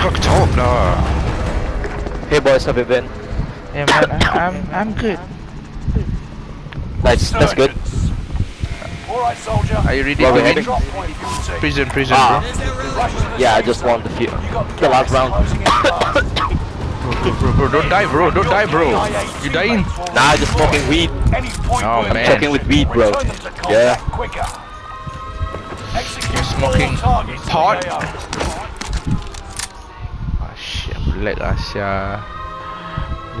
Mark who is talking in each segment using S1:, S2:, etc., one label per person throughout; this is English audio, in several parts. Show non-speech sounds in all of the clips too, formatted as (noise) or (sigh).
S1: cakap jawab lah.
S2: Hey boys, have you been?
S1: Yeah man, I'm I'm good.
S2: Nice, that's good.
S3: Alright, soldier.
S1: Are you ready
S2: Where
S1: to
S2: we
S1: win?
S2: heading?
S3: Drop point for your team.
S1: Prison, prison,
S2: Ah.
S1: bro.
S3: Rush to the
S2: Yeah, I just won the few.
S3: You got
S2: The last round.
S3: closing (coughs) in fast.
S1: Bro, bro, bro, don't die, bro. Don't die, bro. You dying?
S2: Nah, just smoking weed.
S3: Any point
S1: Oh, man.
S3: they're
S2: Checking with weed, bro.
S3: Return them to combat
S2: Yeah.
S3: quicker.
S1: You're smoking
S3: all targets to
S1: pot? Lag lah sia.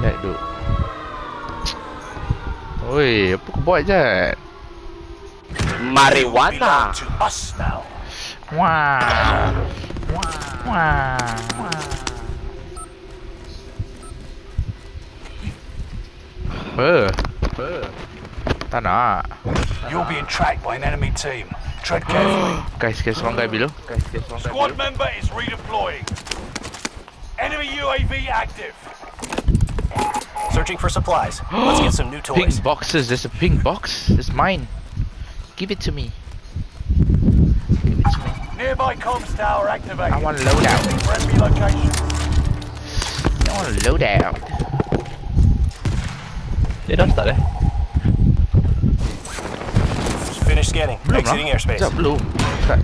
S1: Lag tu. Oi, apa kau buat je?
S2: Marijuana.
S3: Belong to us now.
S1: Wah. Wah. Apa? Apa? Tak nak.
S3: You're being tracked by an enemy team. Tread carefully. (gasps)
S1: Guys, guys, one guy below. Guys, guys, one guy
S3: Squad
S1: below.
S3: member is redeploying. Enemy UAV active.
S4: Searching for supplies. Let's get some new (gasps) toys.
S1: Pink boxes. There's a pink box. It's mine. Give it to me. Give it to me.
S3: Nearby comms tower activated.
S1: I want a loadout.
S3: Friendly location.
S1: I want a loadout.
S2: Dia dah start eh?
S4: Finish scanning.
S1: Belum
S4: Exiting
S1: lah.
S4: airspace.
S1: Sekejap, belum. Start.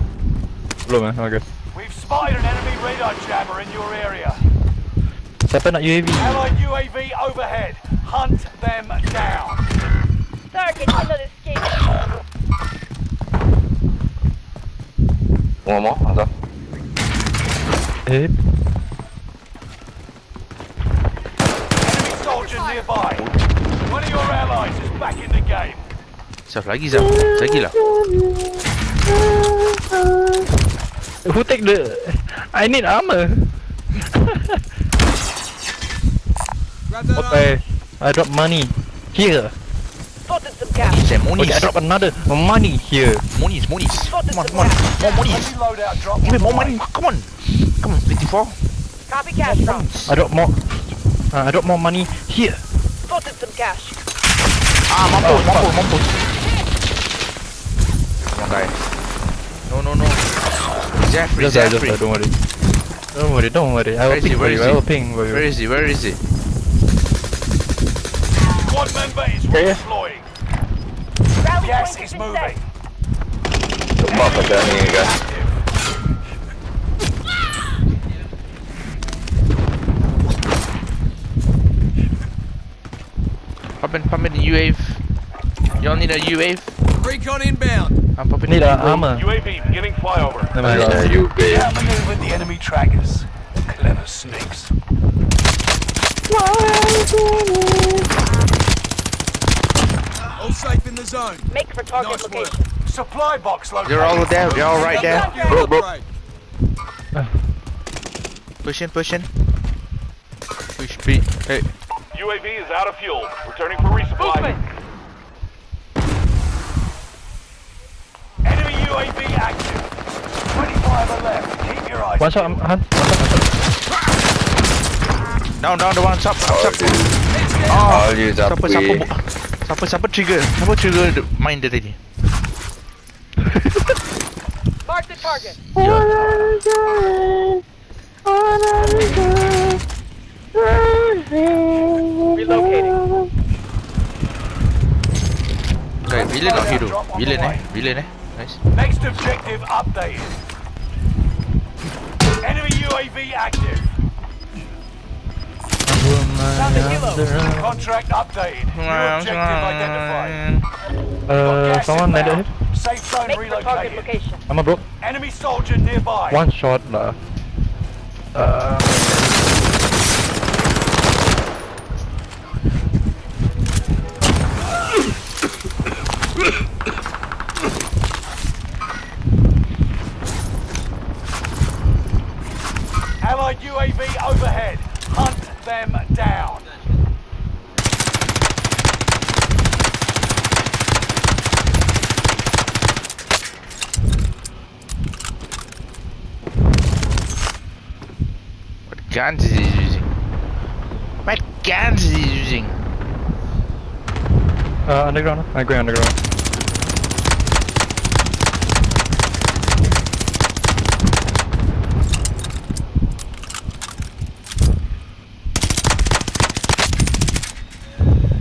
S2: Belum eh? Okay.
S3: We've spotted an enemy radar jammer in your area.
S2: Siapa nak UAV?
S3: Allied UAV overhead. Hunt them down.
S5: Target under.
S2: Mau mau? Asal? Eh?
S3: Enemy soldier nearby. One of your allies is back in the game.
S1: Saf lagi, Saf. Lagi lah.
S6: Who take the... I need armor. (laughs) okay. I drop money. Here.
S5: Spotted some gas.
S1: Saya
S6: Okay,
S1: monis.
S6: I drop another money here.
S1: Monis, monis.
S5: Spotted
S1: Come on, come on.
S5: gas.
S1: More monis.
S3: Enemy loadout drop.
S1: Give me more money. Come on. Come on, 54.
S5: Copy cash drop.
S6: I drop more... Uh, I drop more money here.
S5: Spotted some cash.
S1: Ah, mampus, mampus, mampus. Come on, guys. No, no, no. Jeffrey,
S6: Just die, just
S1: Jeffrey.
S6: die, don't worry. Don't worry, don't worry. I will
S1: is
S6: ping for you, I will ping for you.
S1: is he? Where is he?
S3: Squad member is
S6: Okay.
S3: Gas is moving.
S5: set.
S2: Jumpa pada ni guys.
S3: Active.
S1: Pump in, pump the UAV. Y'all need a UAV?
S7: Recon inbound.
S1: I'm pumping
S6: Need
S1: in the
S6: armor.
S3: UAV beginning flyover.
S6: Never mind.
S2: you
S3: Outmaneuvered the enemy trackers. Clever sneaks.
S7: All safe in the zone.
S5: Make for target
S7: Nice work.
S5: location.
S3: Supply box located.
S1: You're all there. You're all right there.
S7: Bro, bro.
S1: Push in, push B. Hey.
S3: UAV is out of fuel. Returning for resupply. Enemy UAV active. 25 are left. Keep your eyes
S6: One shot,
S3: peeled.
S6: um, hunt. One shot, one shot.
S1: Down, down, the one. Up, up, up. Oh,
S2: All you
S1: siapa, siapa,
S2: zapui.
S1: bu- siapa, siapa trigger? Siapa trigger main dia tadi?
S5: Mark the target. Relocating.
S1: Okay, villain or hero? Villain eh? Villain eh? Nice.
S3: Next objective updated. Enemy UAV active.
S5: Found.
S3: Contract updated. New objective identified.
S6: Uh, someone landed
S3: inbound.
S6: here.
S3: Safe zone
S5: Make target
S3: relocated.
S5: location.
S6: I'm a broke.
S3: Enemy soldier nearby.
S6: One shot lah. Uh,
S3: Allied UAV overhead. Hunt them down.
S1: What guns is he using? What guns is he using?
S6: uh, underground. I'm going underground.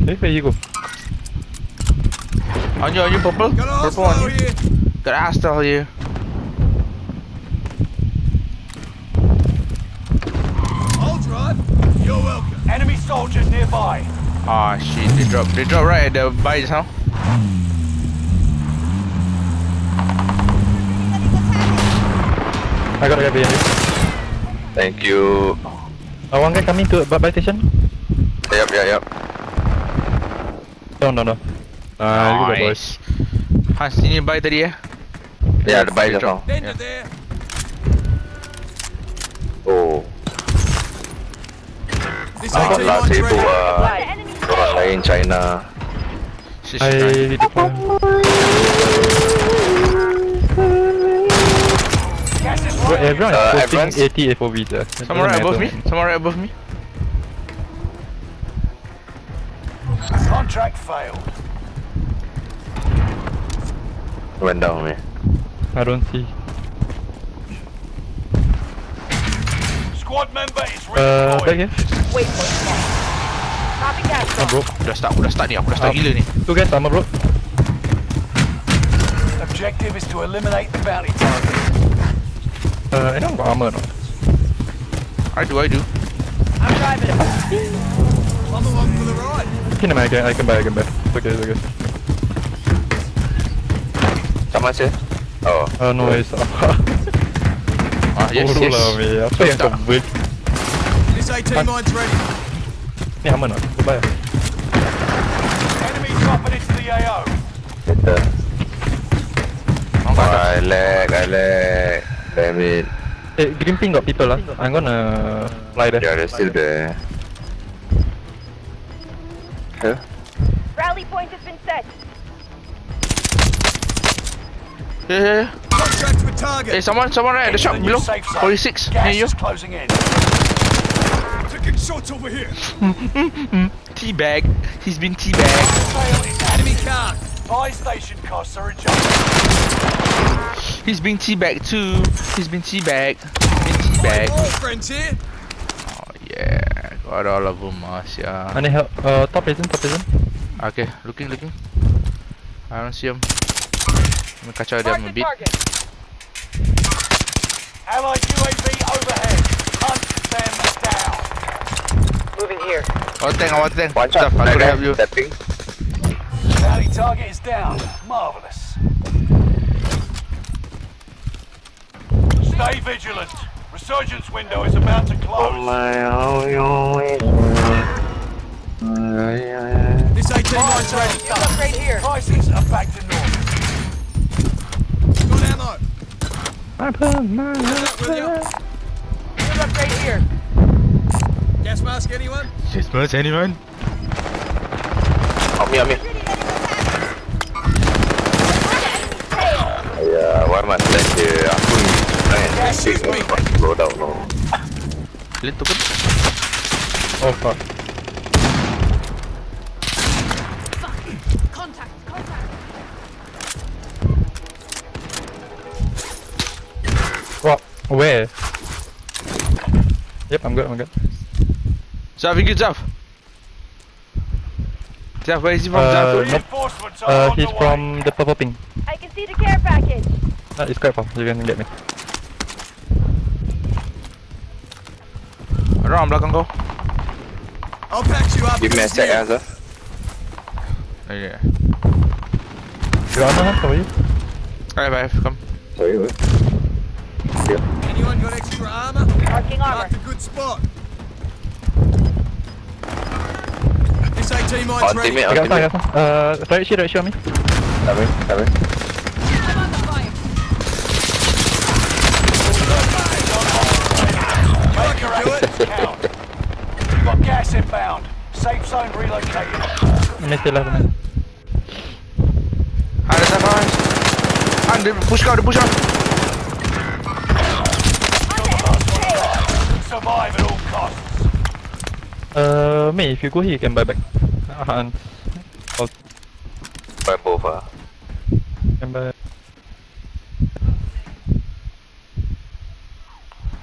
S6: Where you go?
S1: On you, on you, purple. Purple on
S7: hostile
S1: you.
S7: here.
S1: Got a hostile here.
S7: I'll drive. You're welcome.
S3: Enemy soldiers nearby.
S1: Ah shit, they drop. They drop right at the by just now.
S6: I got a guy behind you.
S8: Thank you.
S6: Uh, one guy coming to buy station.
S8: Yup, yup, yup.
S6: No, no, no. Ah, you good boys.
S1: Nice. Hans sini buy tadi eh.
S8: Ya, ada baik just now.
S7: Bender there.
S8: Oh,
S7: This
S8: abang
S7: 18
S8: lah
S7: mine's
S8: sibuk
S7: ready.
S8: ah. Orang lain China.
S1: Shit,
S6: I
S1: shit,
S6: deploy.
S3: Gas is
S6: Bro,
S3: right.
S6: everyone is
S8: Uh,
S6: posting
S8: everyone's-
S6: 80 FOVs uh.
S1: Someone right above me. Someone right above me.
S3: Contract failed.
S8: Went down man.
S6: I don't see.
S3: Squad member is
S6: Uh, back here.
S5: Wait for it. Copy gas
S6: Ah,
S5: drop.
S6: bro.
S1: Udah start, udah start ni. Aku dah start
S6: Ah.
S1: gila ni.
S6: Two guys sama bro.
S3: Objective is to eliminate the bounty target.
S6: Uh, anyone got armor no?
S1: I do, I do.
S5: I'm driving it.
S7: I'm along for the.
S6: Okay, never mind, I can, I can buy, I can buy. It's okay, it's okay.
S8: Sama sih? Oh,
S6: Uh, no, it's... (laughs)
S1: Ah, yes, yes.
S6: Apa yang kau
S1: Tak.
S6: buat?
S7: This 18 mine's ready.
S6: Ni aman tak? Kau buy
S3: Enemy dropping into the AO.
S8: better.
S1: Oh.
S8: I lag, I lag. Damn it.
S6: Eh, green pink got people lah. I'm gonna fly there.
S8: Yeah, they're still there. Huh?
S5: Rally point has been set.
S1: Yeah, yeah, yeah.
S7: Contract with target.
S1: Hey, someone, someone right at the
S3: Into
S1: shop below. 46,
S3: Gas
S1: near you.
S3: closing in.
S7: Taking shots over here. (laughs)
S1: Teabag. He's been teabagged.
S3: Fail
S7: Enemy car.
S3: Buy station costs are adjusted.
S1: He's been teabagged too. He's been teabagged. Been teabagged.
S7: All friends here.
S1: Oh got all of them, ah, sia.
S6: I need help. Uh, top prison, top prison.
S1: Okay, looking, looking. I don't see him. Let me kacau dia
S5: Mark
S1: a bit.
S5: target.
S3: Allied UAV overhead. Hunt them down.
S5: Moving here.
S1: Awal tank, awal tank.
S8: One shot.
S1: Stuff, aku
S8: That
S1: dah
S8: guy,
S1: help you.
S8: that thing.
S3: Bounty target is down. Marvelous. Stay vigilant. Resurgence window is about to
S8: Oh
S3: close.
S8: my, oh, yo,
S7: This AT mine's ready.
S5: Use upgrade here.
S3: Prices are back to normal.
S7: Got ammo.
S6: I put my
S7: Up with you.
S5: Use upgrade here.
S7: Gas mask, anyone?
S1: Just merge anyone?
S8: Help me, help me. Yeah, Ya, Warman saja. Aku ni main musik lepas slow down no.
S1: Lihat tu?
S6: Oh fuck.
S5: Contact. Contact.
S6: What? Where? Yep, I'm good, I'm good.
S1: Zaf, you good, Zaf? Zaf, where is he from,
S6: Uh,
S1: Zaf?
S6: nope. Uh, he's
S3: the way.
S6: from the purple ping.
S5: I can see the care package.
S6: Uh, it's quite far. You can get me.
S1: Orang belakang kau.
S7: I'll patch you up.
S8: Give me a
S7: with
S8: sec,
S7: this
S8: Azhar.
S1: Oh, yeah.
S6: You got armor, huh? How are you?
S1: Alright, bye, come.
S8: Sorry, what?
S7: new. Anyone got extra armor?
S5: Marking armor.
S7: Marked a good spot. This AT mine's
S8: On
S7: ready.
S8: teammate,
S6: I
S8: on
S6: got some, I
S8: teammate.
S6: got some. Uh, right shield, right shield on me.
S8: Coming, coming.
S3: Safe zone relocated.
S6: Let me stay left, man.
S1: Ada Zaf, guys. Ah, push kau, dia push kau.
S3: Survive at all costs.
S6: Uh, May, if you go here, you can buy back. Uh, Hans. I'll
S8: Buy both ah.
S6: can buy.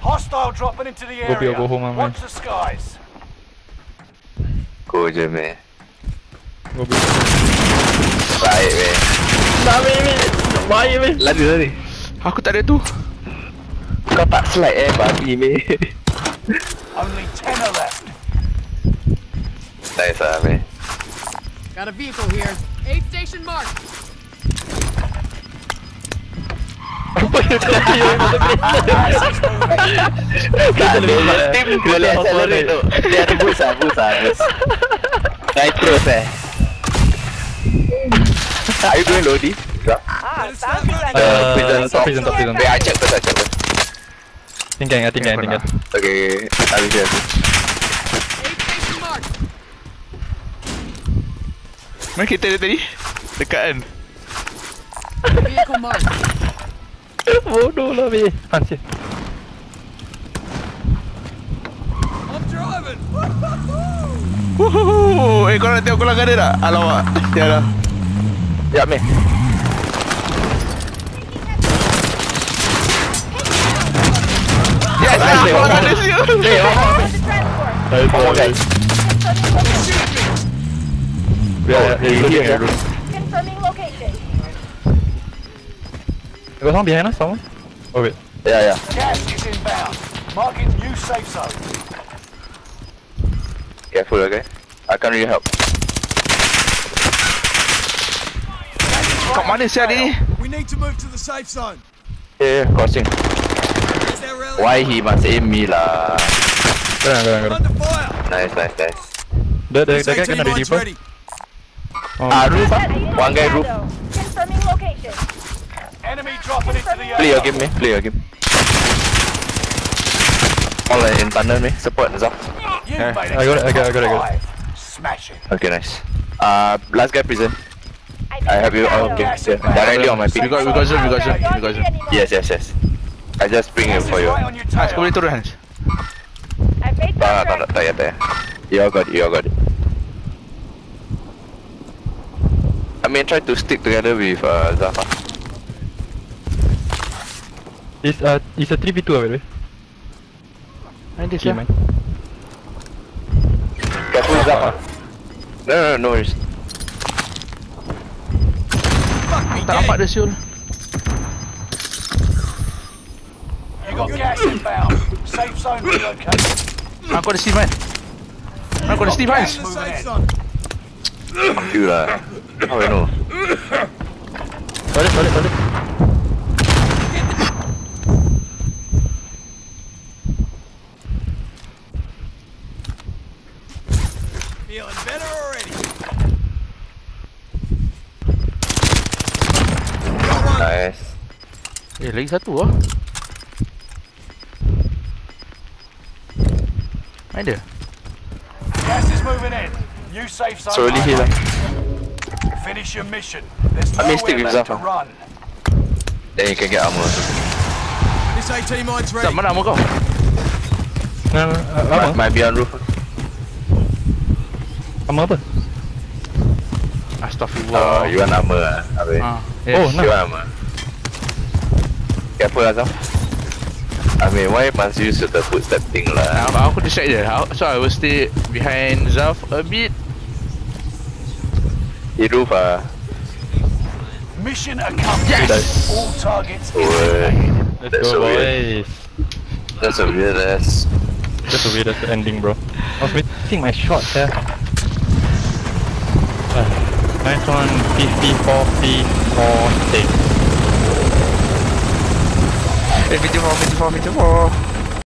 S3: Hostile dropping into the
S6: Go big or
S3: area.
S6: go home, ah, man.
S3: Watch the skies.
S8: Je, meh. Baik weh.
S9: Babi ni. Baik ni.
S8: Lari lari.
S1: Aku tak ada tu.
S8: Kau tak slide eh babi meh.
S3: Only 10 are left.
S8: Nice ah meh.
S7: Got a vehicle here. Aid station marked.
S9: Apa yang kau tiup (laughs) masa
S8: Tak ada Tim boleh accelerate tu Dia ada boost lah Boost lah Nitros eh Are you doing Lodi? Yeah.
S5: Ah,
S7: Let's
S5: found
S7: start
S5: you back
S7: running.
S5: there.
S6: Uh,
S8: prison
S6: top prison, top prison.
S8: Wait, I check first, I check first.
S6: Tinggal, tinggal, tinggal, tinggal.
S8: Okay, I will hear.
S7: Aid station marked.
S1: Mana kita ada tadi? Dekat kan?
S7: Vehicle (laughs) marked.
S9: Bodoh lah Bi.
S6: Hans,
S7: I'm driving.
S1: Wuhuhu. Eh kau nak tengok kolam ada tak? Alamak. Ya lah.
S8: Ya, meh.
S1: Yes, ah, kolam ada siul.
S5: Where's the transport?
S6: Saya tu.
S8: Oh, guys.
S9: Ya,
S6: We are including a room.
S5: Confirming location.
S6: Got someone behind us, someone? Oh wait.
S8: Yeah, yeah.
S3: Gas is inbound. Marking new safe zone.
S8: Careful, okay? I can't really help.
S1: Kat mana sial ni?
S7: We need to move to the safe zone.
S8: Yeah, crossing.
S7: There rally?
S8: Why he must aim me lah?
S6: Korang, korang, korang.
S7: Under fire.
S8: Nice, nice, nice.
S6: The, the, the guy kena
S7: mine's
S6: bro.
S7: ready.
S6: Oh,
S8: Ah, roof ah. One guy roof.
S5: Confirming location.
S3: Enemy dropping into the
S8: Play
S3: area.
S8: your game, meh. Play your game. All in tunnel, meh. Support Zaf.
S3: You
S6: Yeah, I got it, I got it, I got it, I got it.
S3: Smash it.
S8: Okay, nice. Uh, last guy prison. I have you. Oh, okay.
S3: Gas
S8: Yeah. Directly on my
S1: We
S8: ping.
S1: got, we got zoom, we got zoom, we got zoom.
S8: Yes, yes, yes. I just bring it for you.
S3: right on your
S1: Hans, kau
S3: tail.
S1: boleh turun Hans?
S5: I made
S8: Tak, tak, tak, tak tak. You all got it, you all got it. I mean, try to stick together with uh, Zaf. ah.
S6: It's, uh, it's a 3v2 by the way.
S1: Mana dia
S6: Okay,
S1: sial?
S6: man.
S8: Careful Zaf. ah. No, no, no, no worries.
S7: Fuck me
S1: Tak
S7: dead.
S1: nampak dia siul.
S3: You got gas inbound. Safe zone relocated.
S1: Ah, kau ada Steve kan? Ah, kau ada Steve
S7: Get
S1: Hans?
S7: in the safe zone.
S8: Fuck you lah. How I know?
S6: Balik, balik, balik.
S1: Lagi satu lah. Mana dia?
S3: Gas is moving in. New safe zone.
S8: Slowly heal lah.
S3: Finish your mission. There's
S8: I mean, stick with Zaf,
S3: run.
S8: Then you can get armor.
S7: This AT mine's
S1: Tak,
S7: ready.
S1: mana nama kau?
S6: Nah, uh,
S8: Might, be on roof.
S6: Sama apa?
S1: Astaghfirullah.
S8: Oh, you want armor ah? Habis.
S1: Ah,
S6: Oh, nah.
S8: You want armor? Careful lah, Zaf. I mean, why must you use the footstep thing lah?
S1: Ah, aku distract je. How- So I will stay behind Zaf a bit.
S8: Di roof ah.
S3: Mission accomplished.
S8: Yes.
S3: All targets
S8: Word.
S3: eliminated.
S6: Let's
S8: That's
S6: go
S8: so weird.
S6: boys.
S8: That's a weird ass.
S6: That's the weirdest ending bro. I was missing my shot yeah. Uh, nice one, 54, 4, 6.
S1: Eh, 54, 54, 54.